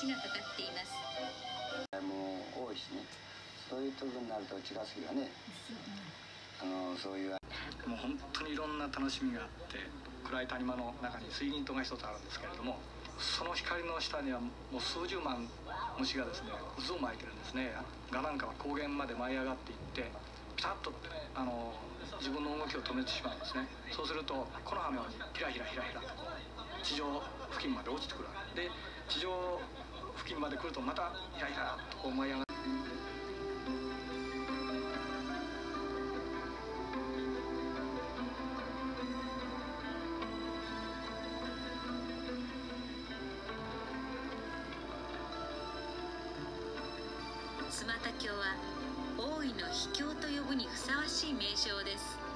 橋がかかっています。もう多いしね。そういうとこになると茅ヶ崎がねあのそういう。もう本当にいろんな楽しみがあって暗い谷間の中に水銀塔が一つあるんですけれどもその光の下にはもう数十万虫がですね渦を巻いてるんですね。ガなんかは高原まで舞い上がっていってピタッとあの自分の動きを止めてしまうんですね。そうすると木の葉のようにひらひらひらひらと地上付近まで落ちてくるで地上付近まで来るとまたひらひらとこう舞い上がって須磨田峡は大井の秘境と呼ぶにふさわしい名称です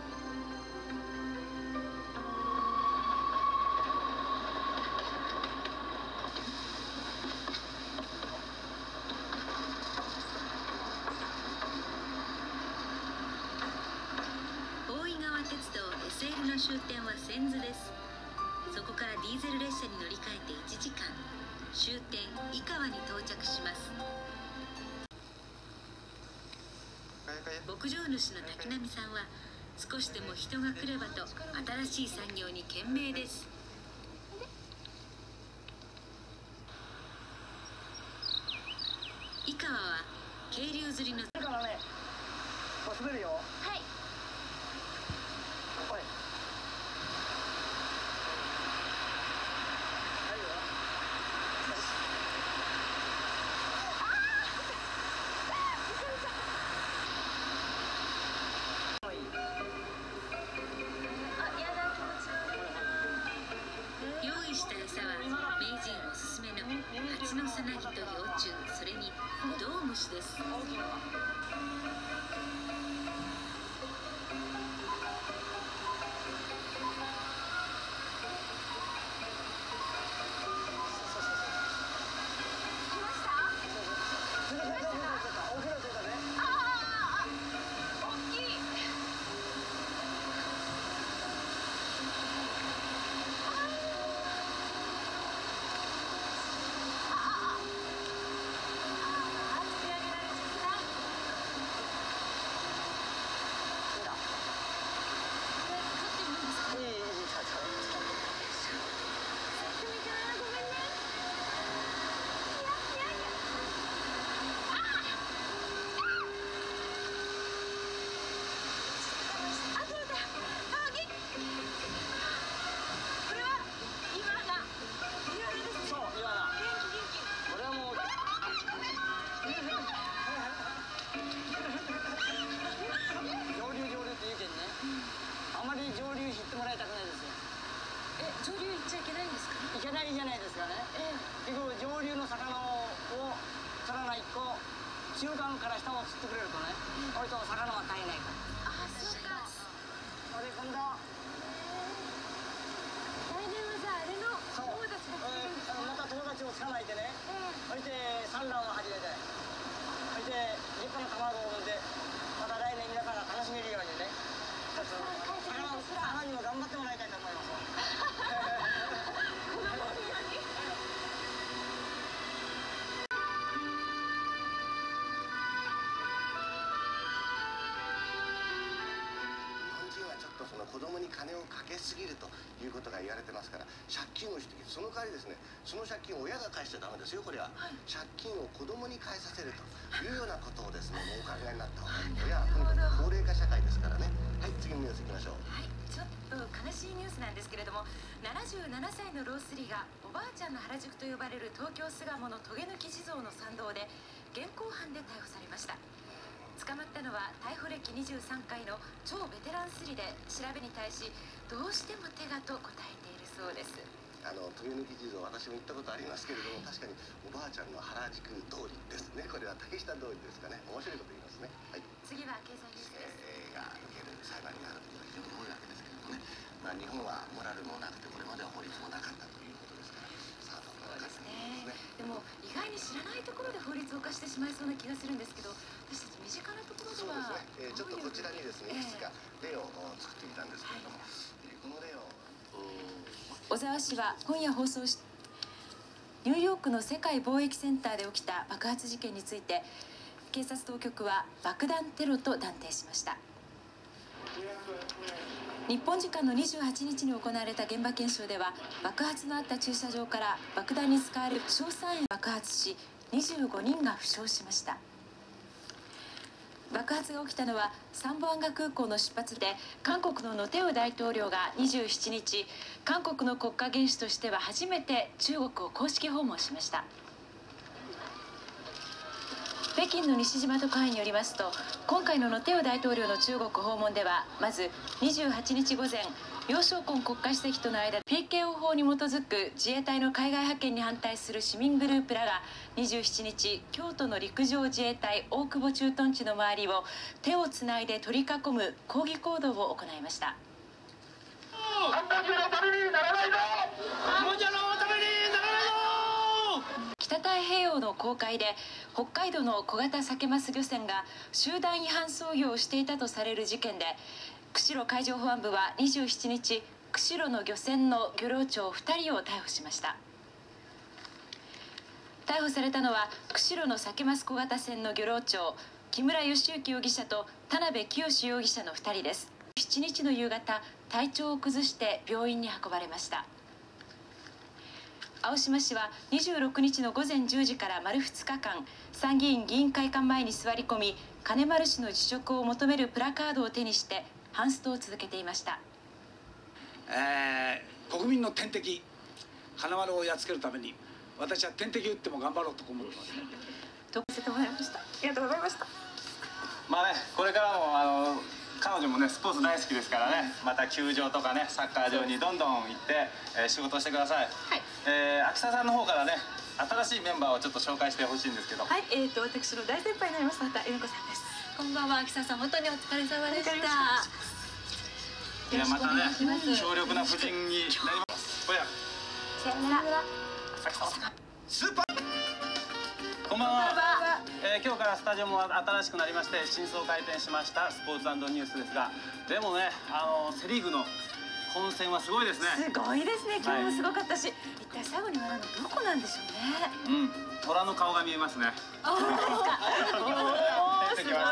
終点は千頭です。そこからディーゼル列車に乗り換えて1時間。終点井川に到着します。牧場主の滝波さんは少しでも人が来ればと新しい産業に懸命です。井川は渓流釣りのドとその子供に金をかけすぎるということが言われてますから借金をしてきてその代わりですねその借金を親が返しちゃダメですよこれは、借金を子供に返させるというようなことをですねお考えになった方がいい親はとにかく高齢化社会ですから。ねはい次のニュースいきましょう。はい、ちょっと悲しいニュースなんですけれども77歳の老スリがおばあちゃんの原宿と呼ばれる東京巣鴨のトゲ抜き地蔵の参道で現行犯で逮捕されました捕まったのは逮捕歴23回の超ベテランスリで調べに対しどうしても手がと答えているそうです。あの豊抜き地蔵私も行ったことありますけれども確かにおばあちゃんの原宿通りですね。これは竹下通りですかね。面白いこと言いますね。はい。次は経済ニュースです。えーが受ける裁判になることが非常に多いわけですけれどもね、まあ、日本はモラルもなくてこれまでは法律もなかったということですから。さあどうですね。でも意外に知らないところで法律を犯してしまいそうな気がするんですけど身近なところでそうはですね、えーちょっとこちらにですねいくつかえ例を作ってみたんですけれども、えーこの例を小沢氏は今夜放送しニューヨークの世界貿易センターで起きた爆発事件について警察当局は爆弾テロと断定しました。日本時間の28日に行われた現場検証では爆発のあった駐車場から爆弾に使われる硝酸塩爆発し25人が負傷しました爆発が起きたのはサンボアンガ空港の出発で韓国のノテウ大統領が27日韓国の国家元首としては初めて中国を公式訪問しました。北京の西島特派員によりますと今回のノテウ大統領の中国訪問ではまず28日午前楊尚根国家主席との間 PKO 法に基づく自衛隊の海外派遣に反対する市民グループらが27日京都の陸上自衛隊大久保駐屯地の周りを手をつないで取り囲む抗議行動を行いました。北太平洋の公海で北海道の小型サケマス漁船が集団違反操業をしていたとされる事件で釧路海上保安部は27日釧路の漁船の漁労長2人を逮捕しました。逮捕されたのは釧路のサケマス小型船の漁労長木村義行容疑者と田辺清容疑者の2人です。7日の夕方体調を崩して病院に運ばれました。青島氏は26日の午前10時から丸2日間参議院議員会館前に座り込み金丸氏の辞職を求めるプラカードを手にしてハンストを続けていました。えー国民の天敵花丸をやっつけるために私は天敵打っても頑張ろうと思ってます。とさせてもらいました？ありがとうございました。まあねこれからもあの彼女もねスポーツ大好きですからねまた球場とかねサッカー場にどんどん行って、えー仕事をしてください。はい。えー秋田さんの方からね新しいメンバーをちょっと紹介してほしいんですけど。はい、えー、と私の大先輩になります畑由美子さんですこんばんは秋田さん本当にお疲れ様でした。いやまたね強力な夫人になります。ほや。さよなら。スーパー。こんばんは。えー今日からスタジオも新しくなりまして新装開店しましたスポーツニュースですがでもねあのセ・リーグの混戦はすごいですね。すごいですね。今日もすごかったし、一体最後に笑うのどこなんでしょうね。うん。虎の顔が見えますね。あ本当です ごいな。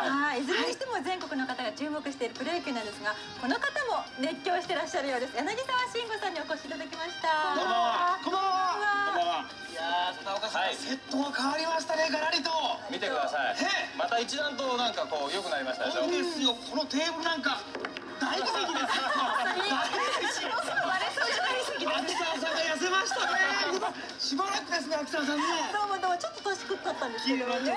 はい、いずれにしても全国の方が注目しているプロ野球なんですがこの方も熱狂してらっしゃるようです。柳沢慎吾さんにお越しいただきました。こんばんは。こんばんは。こんばんは。いやー片岡さん、はい。セットが変わりましたねガラリと。見てください。え。また一段となんかこう良くなりましたでしょ。そう。ですよ。このテーブルなんか大奇跡ですよ大奇跡秋沢さんが痩せましたねしばらくですね秋沢さんねどうもどうもちょっと年食ったんですけどねいやい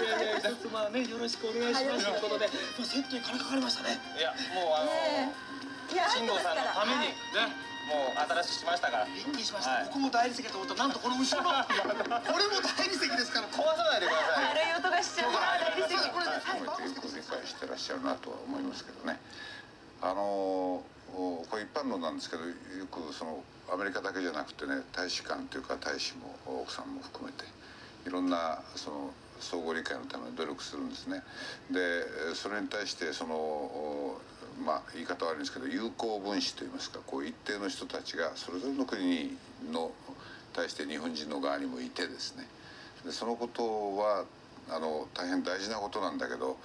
やいや一つまあねよろしくお願いしますということでセットに金かかりましたねいやもうあの慎吾さんのためにねもう新しくしましたから。びっくりしました、はいここも大理石だと思ったらなんとこの後ろのこれも大理石ですから壊さないでください。軽い音がしちゃう大理石これね褒めて理解してらっしゃるなとは思いますけどね。あのおこれ一般論なんですけどよくそのアメリカだけじゃなくてね大使館というか大使も奥さんも含めていろんなその相互理解のために努力するんですね。でそれに対してそのまあ言い方悪いんですけど友好分子といいますかこう一定の人たちがそれぞれの国の対して日本人の側にもいてですねでそのことはあの大変大事なことなんだけど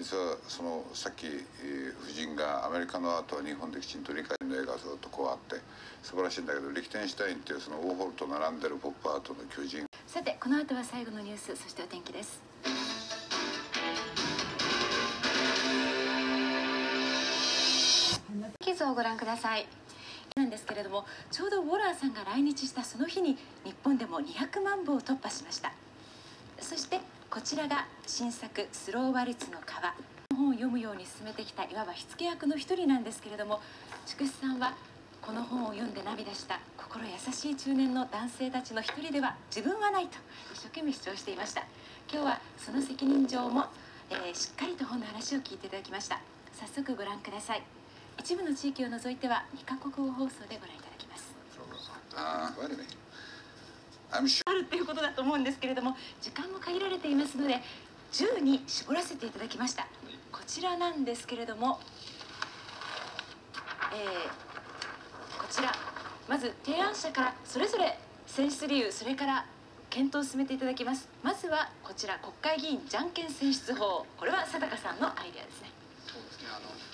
実はそのさっき、えー夫人がアメリカのアートは日本できちんと理解の絵がずっとこうあって素晴らしいんだけどリヒテンシュタインっていうそのウォーホルと並んでるポップアートの巨人。さてこの後は最後のニュースそしてお天気です。地図をご覧ください。なんですけれどもちょうどウォラーさんが来日したその日に日本でも200万部を突破しました。そしてこちらが新作「スローワルツの川」本を読むように進めてきたいわば火付け役の一人なんですけれども筑紫さんはこの本を読んで涙した心優しい中年の男性たちの一人では自分はないと一生懸命主張していました。今日はその責任上も、えーしっかりと本の話を聞いていただきました。早速ご覧ください。一部の地域を除いては2カ国語放送でご覧いただきます。あるっていうことだと思うんですけれども時間も限られていますので10に絞らせていただきました。こちらなんですけれども、えーこちら。まず提案者からそれぞれ選出理由それから検討を進めていただきます。まずはこちら国会議員じゃんけん選出法。これは佐高さんのアイデアですね。そうですね。あの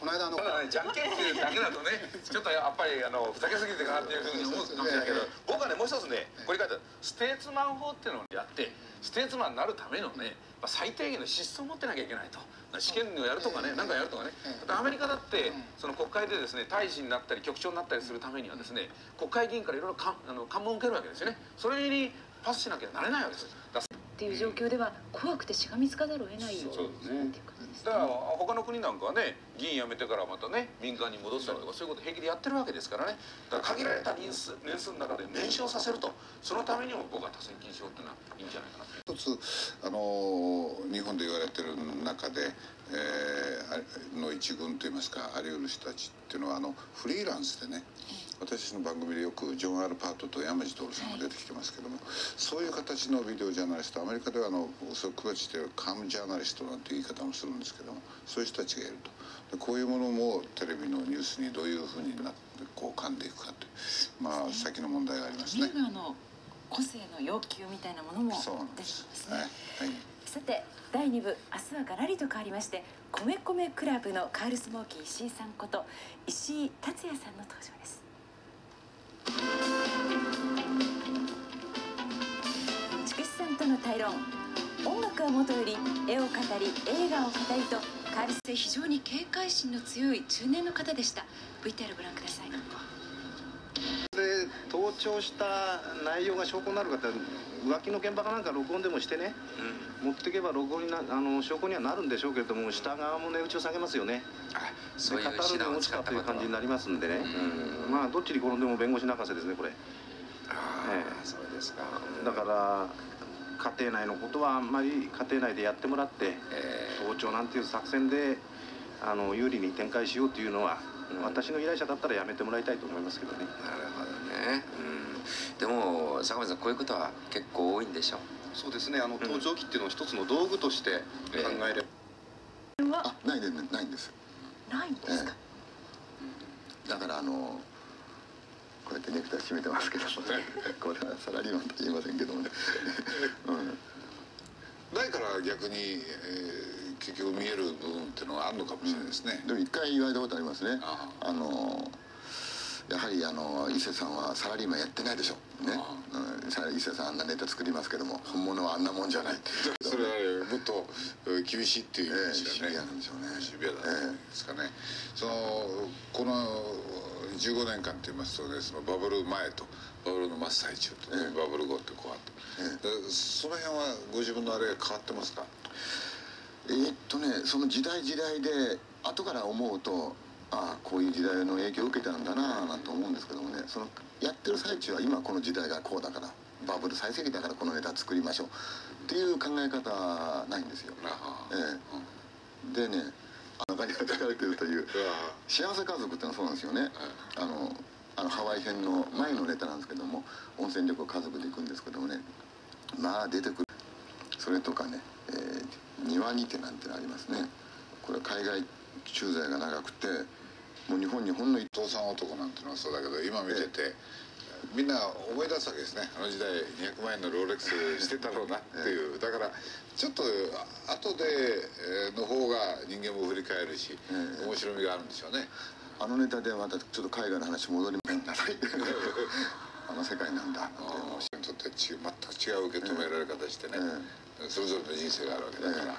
この間あのただねじゃんけんっていうだけだとね ちょっとやっぱりあのふざけすぎてかなっていうふうに思うかもしれないけど僕はねもう一つねこれ書いてある。ステーツマン法っていうのをやってステーツマンになるためのねまあ最低限の資質を持ってなきゃいけないと。試験をやるとかね何かやるとかね。アメリカだってその国会でですね大使になったり局長になったりするためにはですね国会議員からいろいろかあの関門を受けるわけですよね。それにパスしなきゃなれないわけですだっていう状況では怖くてしがみつかざるを得ないよそうですねだから他の国なんかはね議員辞めてからまたね民間に戻ったりとかそういうこと平気でやってるわけですからね。だから限られた年数年数の中で燃焼させるとそのためにも僕は多選禁止法っていうのはいいんじゃないかな。一つあの日本で言われてる中で、えー、の一軍といいますかあり得る人たちっていうのはあのフリーランスでね私の番組でよくジョン・アル・パートと山地徹さんが出てきてますけども、そういう形のビデオジャーナリストアメリカではあのそう区別してるカムジャーナリストなんて言い方もするんですけどもそういう人たちがいると。でこういうものもテレビのニュースにどういうふうになってこう噛んでいくかというまあ先の問題がありますね。個性の要求みたいなものも出てきますね。はい、はい。さて第2部明日はガラリと変わりまして米米クラブのカールスモーキー石井さんこと石井達也さんの登場です映画を語りとカールスで非常に警戒心の強い中年の方でした。VTR ご覧ください。で盗聴した内容が証拠になる方浮気の現場かなんか録音でもしてね、うん、持っていけば録音になあの証拠にはなるんでしょうけれども下側も値打ちを下げますよね。あそういう語るの落ちたという感じになりますんでね、うん、まあどっちに転んでも弁護士泣かせですねこれ。ああ、ええ、そうですか、だから家庭内のことはあんまり家庭内でやってもらって、えー、盗聴なんていう作戦であの有利に展開しようというのは、うん、私の依頼者だったらやめてもらいたいと思いますけどね。なるほどね、うん、でも坂本さんこういうことは結構多いんでしょ？うそうですね。あの盗聴器っていうのを一つの道具として考えれば、えー、あないでないんです。ないんですか、えー、だからあのこうやってネクタイ締めてますけど これはサラリーマンと言いませんけどもね、うん、ないから逆に、えー、結局見える部分っていうのはあるのかもしれないですね、うん、でも一回言われたことありますね。あのやはりあの伊勢さんはサラリーマンやってないでしょ。ね、うん、伊勢さんあんなネタ作りますけども本物はあんなもんじゃない。それはもっと厳しいっていう意味ですね、えー、シビアなんでしょうね。シビアなんですかね、えー、そのこの15年間といいますとねそのバブル前とバブルの真っ最中と、ね、えー、バブル後ってこうあって、えー、その辺はご自分のあれ変わってますか？えー、っとねその時代時代で後から思うとああこういう時代の影響を受けたんだななんて思うんですけどもねそのやってる最中は今この時代がこうだからバブル最盛期だからこのネタ作りましょうっていう考え方ないんですよ。ええ、でね中に書かれてるという「幸せ家族」ってのはそうなんですよね。あのあのハワイ編の前のネタなんですけども温泉旅行家族で行くんですけどもねまあ出てくるそれとかね「えー、庭にて」なんてのありますねこれ海外駐在が長くてもう日本にほんの伊藤さん男なんてのはそうだけど今見てて、みんな思い出すわけですね。あの時代200万円のローレックスしてたろうなっていう。だからちょっと後での方が人間も振り返るし面白みがあるんでしょうね。あのネタでまたちょっと海外の話戻りなさい。あの世界なんだって にとって全く違う受け止められ方してね、それぞれの人生があるわけだから、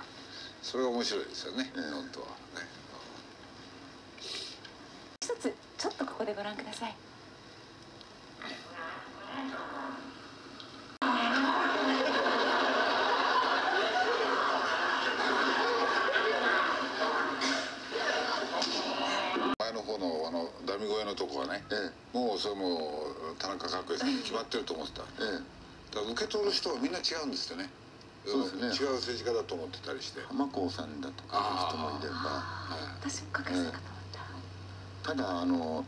それが面白いですよね、本当はね。一つちょっとここでご覧くださいのとこはね、ええ、もうそれも田中角栄さんに決まってると思ってた、ええ、だから受け取る人はみんな違うんですよね。そうですね。違う政治家だと思ってたりして。浜子さんだとかいう人もいれば。私かけた。かただあの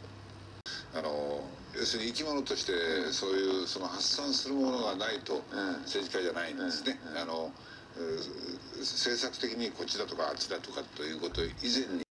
あの要するに生き物としてそういうその発散するものがないと政治家じゃないんですね、あの政策的にこっちだとかあっちだとかということ以前に